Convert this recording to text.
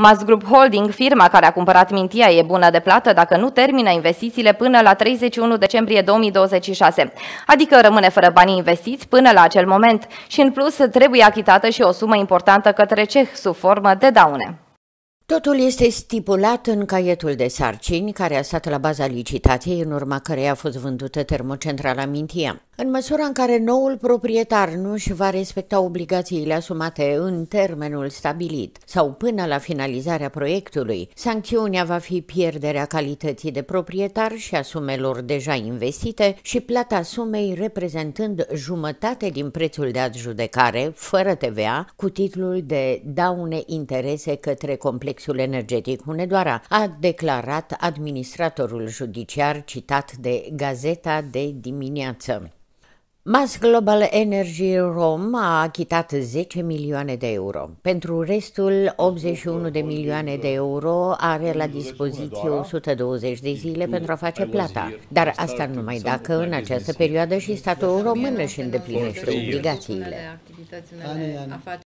Mas Group Holding, firma care a cumpărat mintia, e bună de plată dacă nu termină investițiile până la 31 decembrie 2026, adică rămâne fără banii investiți până la acel moment și în plus trebuie achitată și o sumă importantă către ceh sub formă de daune. Totul este stipulat în caietul de sarcini care a stat la baza licitației în urma căreia a fost vândută termocentrala Mintia. În măsura în care noul proprietar nu își va respecta obligațiile asumate în termenul stabilit sau până la finalizarea proiectului, sancțiunea va fi pierderea calității de proprietar și a sumelor deja investite și plata sumei reprezentând jumătate din prețul de adjudecare, fără TVA, cu titlul de daune interese către complexul energetic Hunedoara, a declarat administratorul judiciar citat de Gazeta de dimineață. Mass Global Energy Rom a achitat 10 milioane de euro. Pentru restul, 81 de milioane de euro are la dispoziție 120 de zile pentru a face plata. Dar asta numai dacă în această perioadă și statul român își îndeplinește obligațiile.